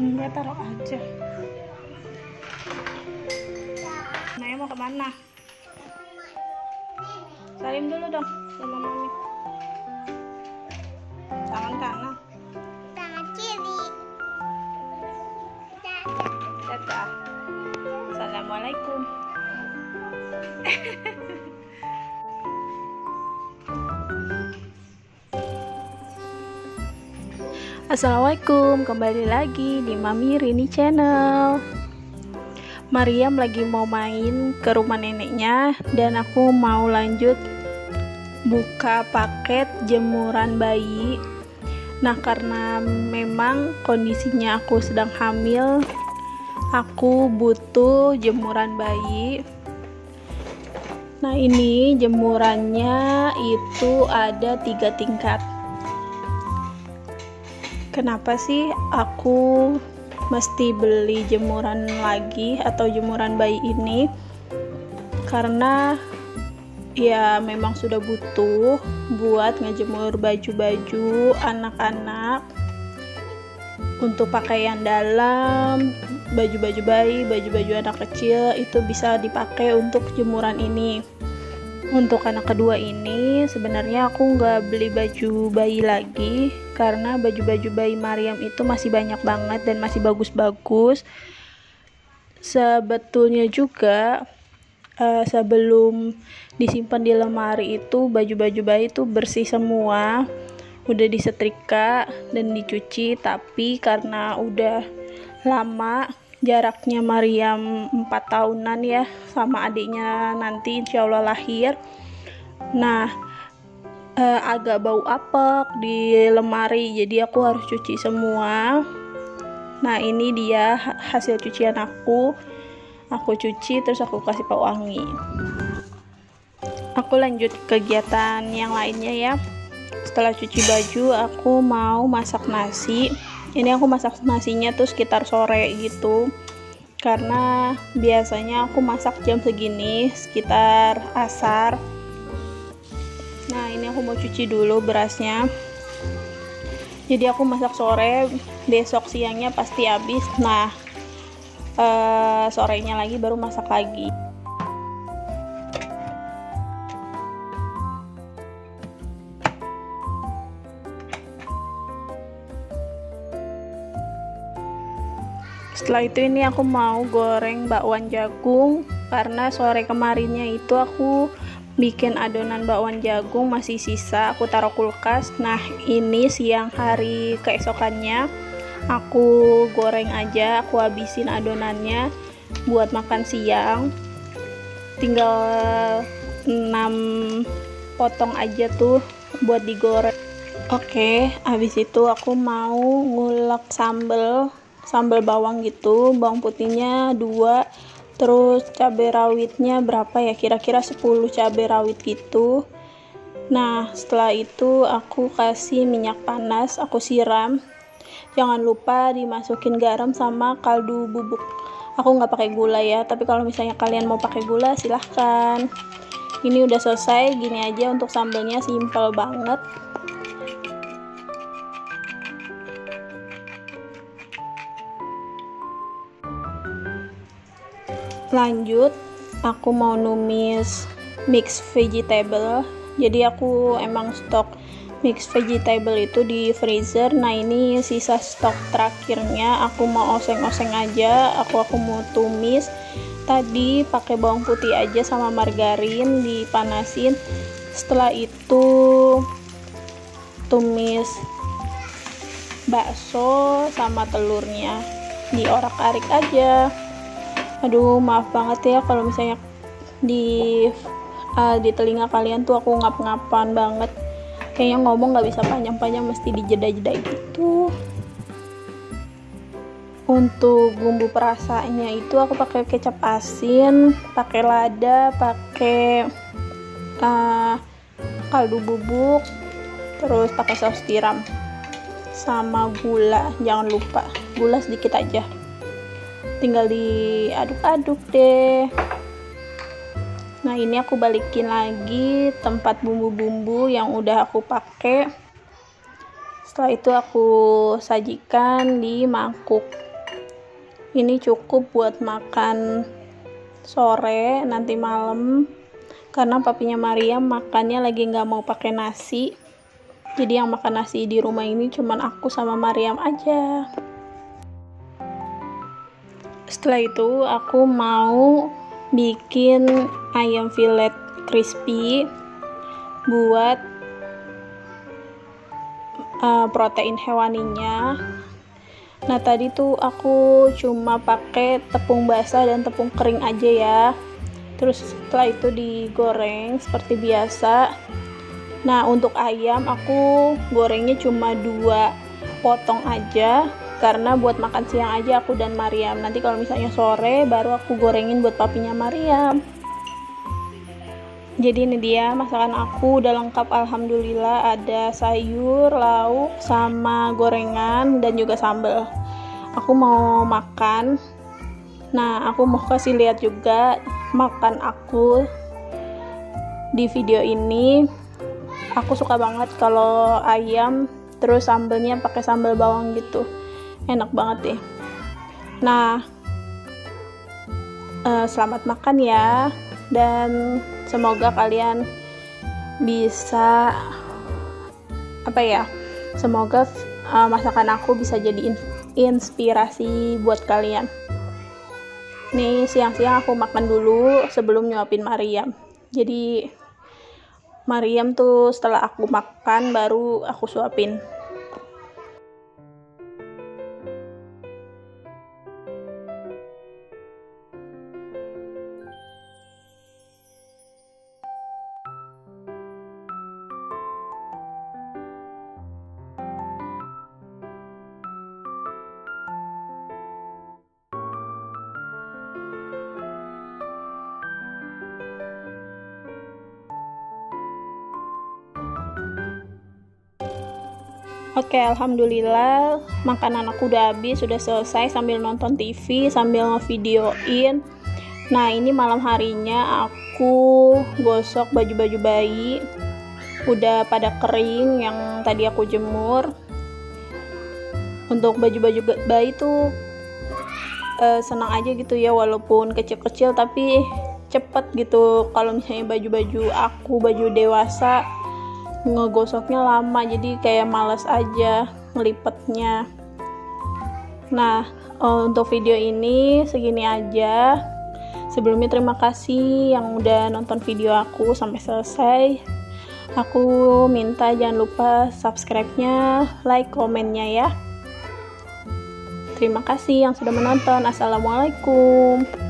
enggak taruh aja. Naya mau ke mana? Salim dulu dong sama mami. Tangan kanan. Tangan kiri. Dadah. assalamualaikum Assalamualaikum, kembali lagi di Mami Rini Channel. Mariam lagi mau main ke rumah neneknya dan aku mau lanjut buka paket jemuran bayi. Nah, karena memang kondisinya aku sedang hamil, aku butuh jemuran bayi. Nah, ini jemurannya itu ada tiga tingkat kenapa sih aku mesti beli jemuran lagi atau jemuran bayi ini? Karena ya memang sudah butuh buat ngejemur baju-baju anak-anak untuk pakaian dalam baju-baju bayi, baju-baju anak kecil itu bisa dipakai untuk jemuran ini untuk anak kedua ini sebenarnya aku nggak beli baju bayi lagi karena baju-baju bayi Mariam itu masih banyak banget dan masih bagus-bagus. Sebetulnya juga uh, sebelum disimpan di lemari itu baju-baju bayi itu bersih semua. Udah disetrika dan dicuci tapi karena udah lama jaraknya Mariam 4 tahunan ya sama adiknya nanti insya Allah lahir. Nah eh, agak bau apek di lemari jadi aku harus cuci semua. Nah ini dia hasil cucian aku. Aku cuci terus aku kasih pewangi aku lanjut kegiatan yang lainnya ya. Setelah cuci baju aku mau masak nasi ini aku masak nasinya tuh sekitar sore gitu. Karena biasanya aku masak jam segini sekitar asar. Nah ini aku mau cuci dulu berasnya. Jadi aku masak sore besok siangnya pasti habis. Nah uh, sorenya lagi baru masak lagi setelah itu ini aku mau goreng bakwan jagung karena sore kemarinnya itu aku bikin adonan bakwan jagung masih sisa aku taruh kulkas. Nah ini siang hari keesokannya aku goreng aja aku habisin adonannya buat makan siang. Tinggal 6 potong aja tuh buat digoreng. Oke habis itu aku mau ngulek sambel sambal bawang gitu bawang putihnya dua terus cabai rawitnya berapa ya? Kira-kira 10 cabai rawit gitu. Nah setelah itu aku kasih minyak panas aku siram. Jangan lupa dimasukin garam sama kaldu bubuk. Aku nggak pakai gula ya tapi kalau misalnya kalian mau pakai gula silahkan. Ini udah selesai gini aja untuk sambalnya simple banget lanjut aku mau numis mix vegetable. Jadi aku emang stok mix vegetable itu di freezer. Nah ini sisa stok terakhirnya. Aku mau oseng-oseng aja. Aku aku mau tumis. Tadi pakai bawang putih aja sama margarin dipanasin. Setelah itu tumis bakso sama telurnya. Diorak-arik aja aduh maaf banget ya kalau misalnya di uh, di telinga kalian tuh aku ngap-ngapan banget. Kayaknya ngomong nggak bisa panjang-panjang mesti dijeda-jeda gitu. Untuk bumbu perasanya itu aku pakai kecap asin pakai lada pakai uh, kaldu bubuk terus pakai saus tiram sama gula. Jangan lupa gula sedikit aja tinggal diaduk-aduk deh. Nah ini aku balikin lagi tempat bumbu-bumbu yang udah aku pakai. Setelah itu aku sajikan di mangkuk. Ini cukup buat makan sore nanti malam. Karena papinya Maria makannya lagi nggak mau pakai nasi. Jadi yang makan nasi di rumah ini cuman aku sama Mariam aja setelah itu aku mau bikin ayam fillet crispy buat uh, protein hewaninya. Nah tadi tuh aku cuma pakai tepung basah dan tepung kering aja ya. Terus setelah itu digoreng seperti biasa. Nah untuk ayam aku gorengnya cuma dua potong aja karena buat makan siang aja aku dan Mariam. Nanti kalau misalnya sore baru aku gorengin buat papinya Mariam. Jadi ini dia masakan aku. Udah lengkap alhamdulillah. Ada sayur lauk sama gorengan dan juga sambal. Aku mau makan. Nah aku mau kasih lihat juga makan aku di video ini. Aku suka banget kalau ayam terus sambelnya pakai sambal bawang gitu enak banget deh. Nah uh, selamat makan ya. Dan semoga kalian bisa apa ya semoga uh, masakan aku bisa jadi in inspirasi buat kalian. Nih siang-siang aku makan dulu sebelum nyuapin Mariam. Jadi Mariam tuh setelah aku makan baru aku suapin Oke, alhamdulillah makanan aku udah habis, sudah selesai sambil nonton TV, sambil ngevideoin. Nah, ini malam harinya aku gosok baju-baju bayi. Udah pada kering yang tadi aku jemur. Untuk baju-baju bayi tuh uh, senang aja gitu ya walaupun kecil-kecil tapi cepet gitu kalau misalnya baju-baju aku baju dewasa ngegosoknya lama jadi kayak males aja ngelipetnya. Nah oh, untuk video ini segini aja. Sebelumnya terima kasih yang udah nonton video aku sampai selesai. Aku minta jangan lupa subscribe-nya like komennya ya. Terima kasih yang sudah menonton. Assalamualaikum